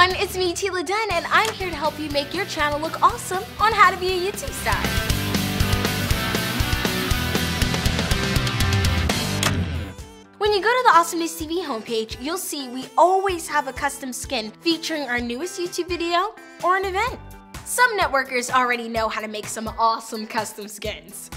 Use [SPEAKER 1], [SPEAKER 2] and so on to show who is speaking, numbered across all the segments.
[SPEAKER 1] everyone, it's me Tila Dunn and I'm here to help you make your channel look awesome on how to be a YouTube star. When you go to the Awesomeness TV homepage, you'll see we always have a custom skin featuring our newest YouTube video or an event. Some networkers already know how to make some awesome custom skins.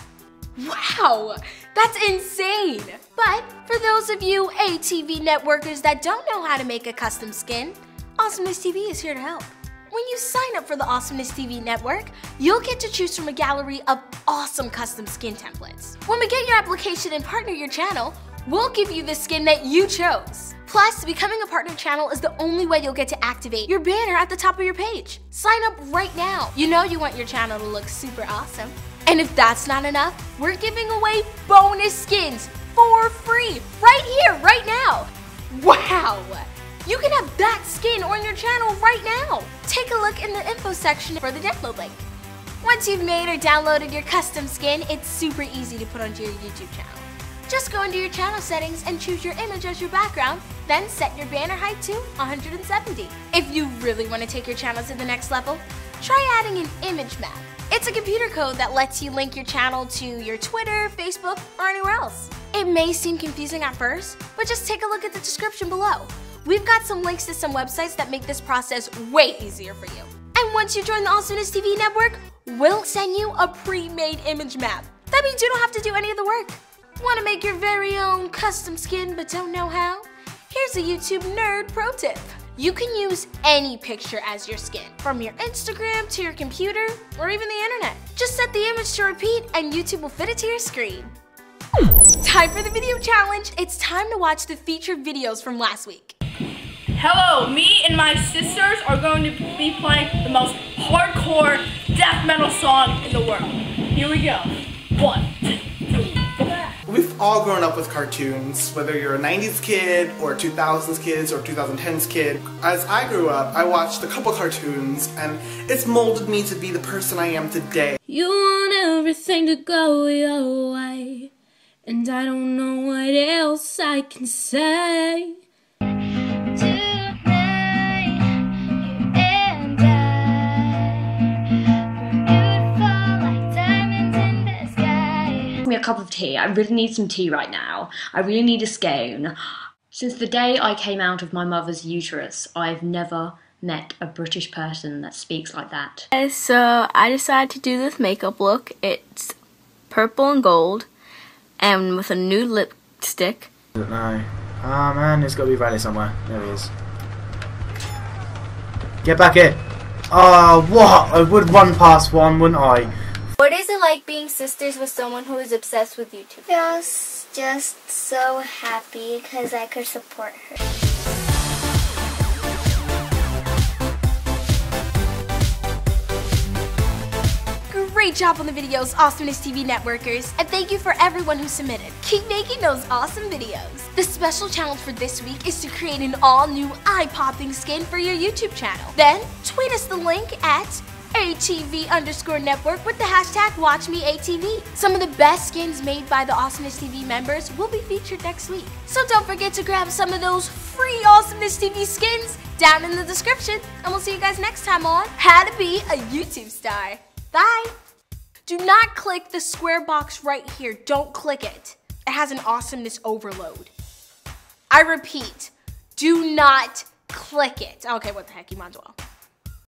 [SPEAKER 1] Wow, that's insane! But for those of you ATV networkers that don't know how to make a custom skin, Awesomeness TV is here to help. When you sign up for the Awesomeness TV network, you'll get to choose from a gallery of awesome custom skin templates. When we get your application and partner your channel, we'll give you the skin that you chose. Plus, becoming a partner channel is the only way you'll get to activate your banner at the top of your page. Sign up right now. You know you want your channel to look super awesome. And if that's not enough, we're giving away bonus skins for free right here, right now. Wow! You can have that skin on your channel right now. Take a look in the info section for the download link. Once you've made or downloaded your custom skin, it's super easy to put onto your YouTube channel. Just go into your channel settings and choose your image as your background, then set your banner height to 170. If you really want to take your channel to the next level, try adding an image map. It's a computer code that lets you link your channel to your Twitter, Facebook, or anywhere else. It may seem confusing at first, but just take a look at the description below. We've got some links to some websites that make this process way easier for you. And once you join the Awesomeness TV network, we'll send you a pre-made image map. That means you don't have to do any of the work. Want to make your very own custom skin but don't know how? Here's a YouTube nerd pro tip. You can use any picture as your skin, from your Instagram to your computer, or even the internet. Just set the image to repeat and YouTube will fit it to your screen. Time for the video challenge. It's time to watch the featured videos from last week.
[SPEAKER 2] Hello, me and my sisters are going to be playing the most hardcore death metal song in the world. Here we go. One, two, three, four.
[SPEAKER 3] We've all grown up with cartoons, whether you're a 90s kid or 2000s kids or 2010s kid. As I grew up, I watched a couple cartoons and it's molded me to be the person I am today.
[SPEAKER 4] You want everything to go your way, and I don't know what else I can say.
[SPEAKER 5] Cup of tea. I really need some tea right now. I really need a scone. Since the day I came out of my mother's uterus, I've never met a British person that speaks like that.
[SPEAKER 4] So I decided to do this makeup look. It's purple and gold, and with a new lipstick.
[SPEAKER 6] I don't know. Ah oh, man, it's got to be Riley somewhere. There he is. Get back in. Oh, what? I would run past one, wouldn't I?
[SPEAKER 1] What is it like being sisters with someone who is obsessed with YouTube?
[SPEAKER 7] Feels just so happy because I could support her.
[SPEAKER 1] Great job on the videos, Awesomeness TV networkers, and thank you for everyone who submitted. Keep making those awesome videos. The special challenge for this week is to create an all-new eye-popping skin for your YouTube channel. Then, tweet us the link at ATV underscore network with the hashtag WatchMeATV. Some of the best skins made by the Awesomeness TV members will be featured next week. So don't forget to grab some of those free Awesomeness TV skins down in the description. And we'll see you guys next time on How to Be a YouTube Star. Bye! Do not click the square box right here. Don't click it. It has an awesomeness overload. I repeat, do not click it. Okay, what the heck, you might as well.